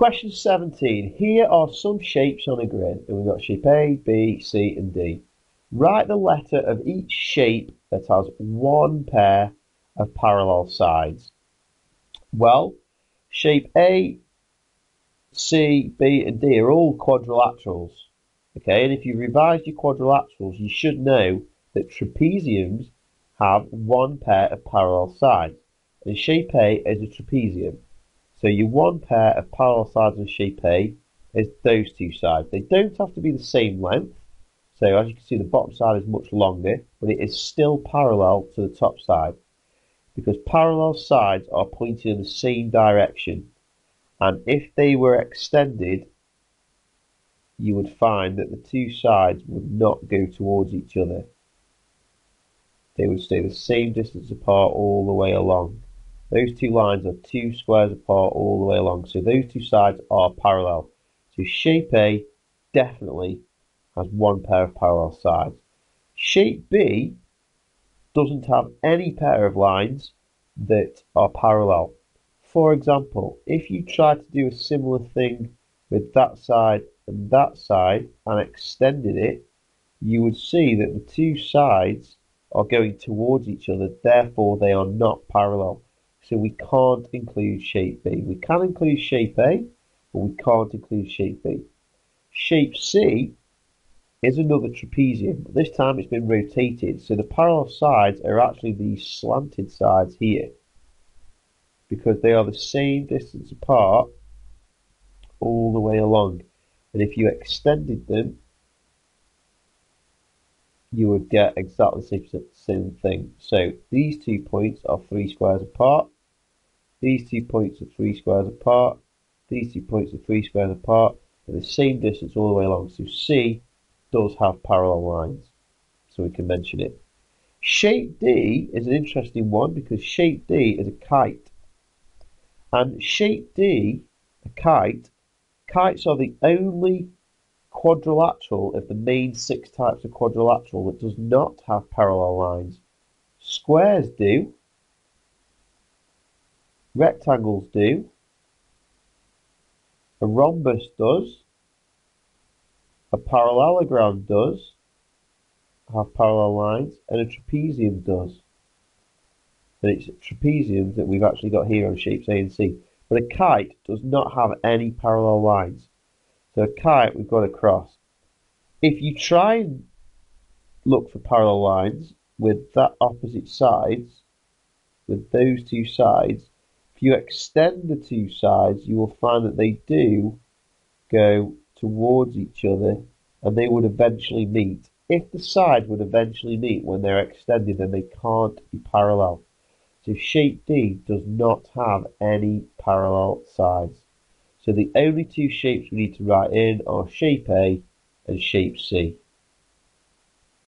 Question 17. Here are some shapes on a grid, and we've got shape A, B, C, and D. Write the letter of each shape that has one pair of parallel sides. Well, shape A, C, B, and D are all quadrilaterals. Okay, and if you revise your quadrilaterals, you should know that trapeziums have one pair of parallel sides. And shape A is a trapezium. So your one pair of parallel sides on shape A is those two sides. They don't have to be the same length. So as you can see, the bottom side is much longer, but it is still parallel to the top side because parallel sides are pointing in the same direction. And if they were extended, you would find that the two sides would not go towards each other. They would stay the same distance apart all the way along. Those two lines are two squares apart all the way along. So those two sides are parallel. So shape A definitely has one pair of parallel sides. Shape B doesn't have any pair of lines that are parallel. For example, if you try to do a similar thing with that side and that side and extended it, you would see that the two sides are going towards each other, therefore they are not parallel. So we can't include shape B. We can include shape A, but we can't include shape B. Shape C is another trapezium, but this time it's been rotated. So the parallel sides are actually these slanted sides here because they are the same distance apart all the way along. And if you extended them, you would get exactly the same thing. So these two points are three squares apart. These two points are three squares apart. These two points are three squares apart. They're the same distance all the way along. So C does have parallel lines. So we can mention it. Shape D is an interesting one because shape D is a kite. And shape D, a kite, kites are the only quadrilateral of the main six types of quadrilateral that does not have parallel lines. Squares do, rectangles do, a rhombus does, a parallelogram does have parallel lines, and a trapezium does. And it's trapeziums that we've actually got here on shapes A and C. But a kite does not have any parallel lines. So a kite we've got across. If you try and look for parallel lines with that opposite sides, with those two sides, if you extend the two sides, you will find that they do go towards each other and they would eventually meet. If the sides would eventually meet when they're extended, then they can't be parallel. So shape D does not have any parallel sides. So the only two shapes we need to write in are shape A and shape C.